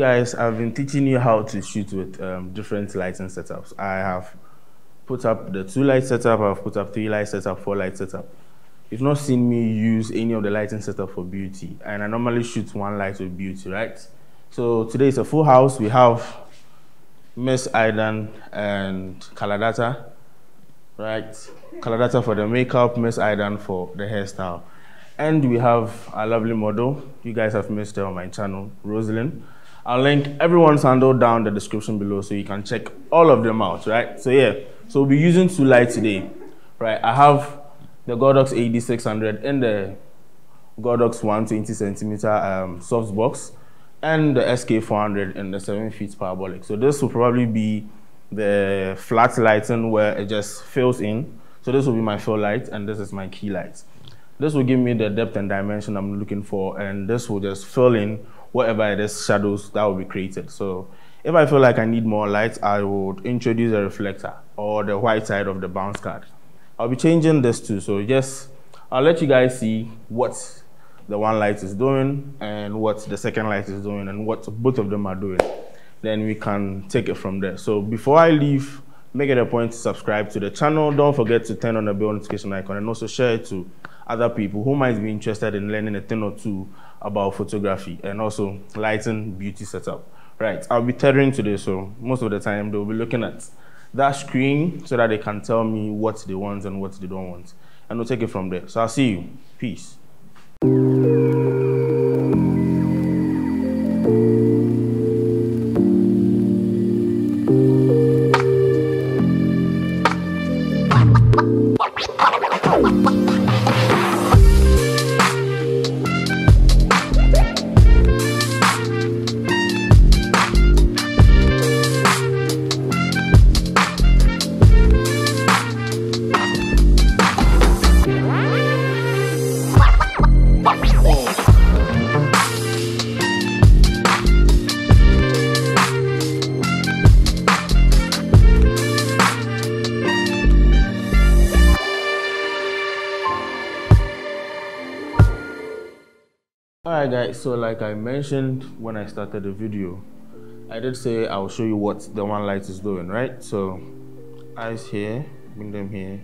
guys i've been teaching you how to shoot with um, different lighting setups. I have put up the two light setup i've put up three light setup four light setup. You've not seen me use any of the lighting setup for beauty and i normally shoot one light with beauty right? So today is a full house. We have miss aidan and kaladata right? Kaladata for the makeup miss aidan for the hairstyle. And we have a lovely model. You guys have missed her on my channel rosalind I'll link everyone's handle down the description below so you can check all of them out, right? So yeah, so we'll be using two lights today, right? I have the Godox AD600 and the Godox 120 centimeter um, soft box and the SK400 and the 7 feet parabolic. So this will probably be the flat lighting where it just fills in. So this will be my fill light and this is my key light. This will give me the depth and dimension I'm looking for and this will just fill in whatever it is shadows that will be created. So if I feel like I need more light, I would introduce a reflector or the white side of the bounce card. I'll be changing this too. So just, I'll let you guys see what the one light is doing and what the second light is doing and what both of them are doing. Then we can take it from there. So before I leave, make it a point to subscribe to the channel. Don't forget to turn on the bell notification icon and also share it to other people who might be interested in learning a thing or two about photography and also lighting beauty setup. Right, I'll be tethering today, so most of the time they'll be looking at that screen so that they can tell me what they want and what they don't want. And we'll take it from there. So I'll see you. Peace. Alright guys, so like I mentioned when I started the video, I did say I'll show you what the one light is doing, right? So eyes here, bring them here.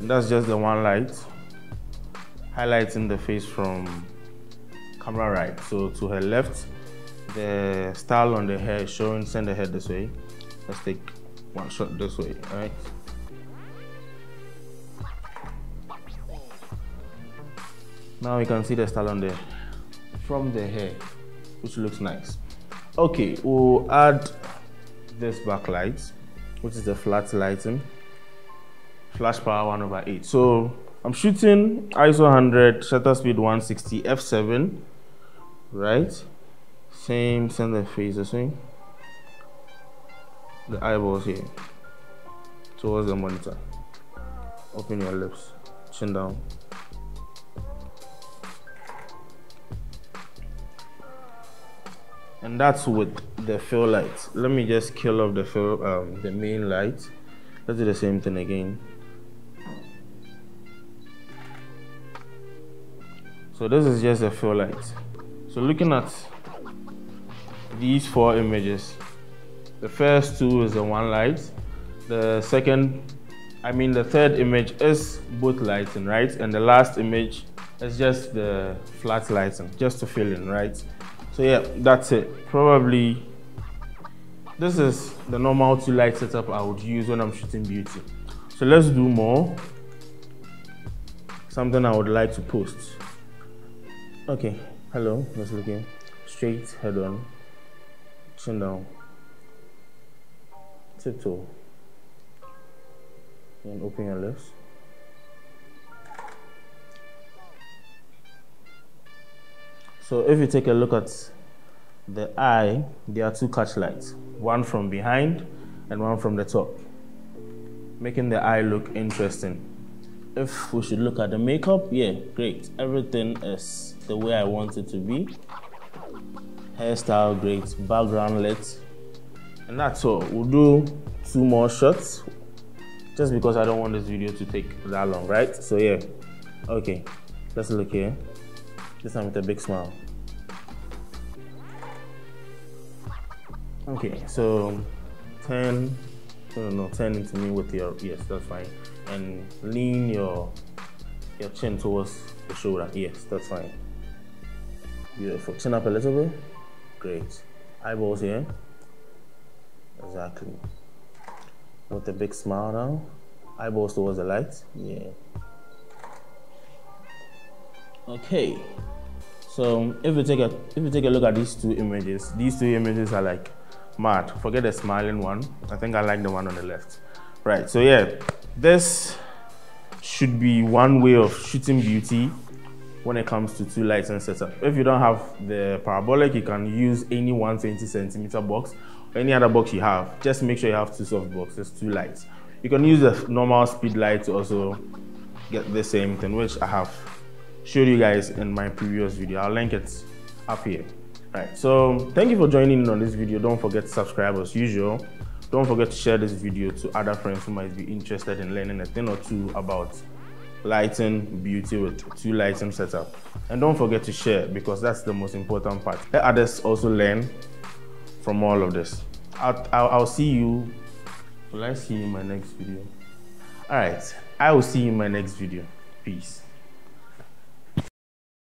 And that's just the one light, highlighting the face from camera right. So to her left, the style on the hair showing, send the head this way. Let's take one shot this way, alright? Now you can see the style on there from the hair, which looks nice. Okay, we'll add this backlight, which is the flat lighting. Flash power 1 over 8. So I'm shooting ISO 100, shutter speed 160, f7, right? Same center face, the same. The eyeballs here towards the monitor. Open your lips, chin down. And that's with the fill light let me just kill off the fill um, the main light let's do the same thing again. So this is just a fill light. So looking at these four images the first two is the one light. The second I mean the third image is both lighting right? And the last image is just the flat lighting just to fill in right so yeah, that's it. Probably this is the normal two light setup I would use when I'm shooting beauty. So let's do more. Something I would like to post. Okay, hello, let's look in. Straight, head on, chin down, tiptoe, and open your lips. So if you take a look at the eye, there are two catch lights, one from behind and one from the top, making the eye look interesting. If we should look at the makeup, yeah, great. Everything is the way I want it to be. Hairstyle, great. Background lit. And that's all. We'll do two more shots just because I don't want this video to take that long, right? So yeah, okay, let's look here. This time with a big smile. Okay, so turn, no, no, turn into me with your, yes, that's fine. And lean your, your chin towards the shoulder. Yes, that's fine. Beautiful. Chin up a little bit. Great. Eyeballs here. Exactly. With a big smile now. Eyeballs towards the light. Yeah. Okay. So if you take a if you take a look at these two images, these two images are like mad. Forget the smiling one. I think I like the one on the left. Right. So yeah, this should be one way of shooting beauty when it comes to two lights and setup. If you don't have the parabolic, you can use any 120 centimeter box or any other box you have. Just make sure you have two soft boxes, two lights. You can use a normal speed light to also get the same thing, which I have showed you guys in my previous video. I'll link it up here. Right, so thank you for joining in on this video. Don't forget to subscribe as usual. Don't forget to share this video to other friends who might be interested in learning a thing or two about lighting beauty with two lighting setup and don't forget to share because that's the most important part let others also learn from all of this I'll, I'll, I'll see you will i see you in my next video all right i will see you in my next video peace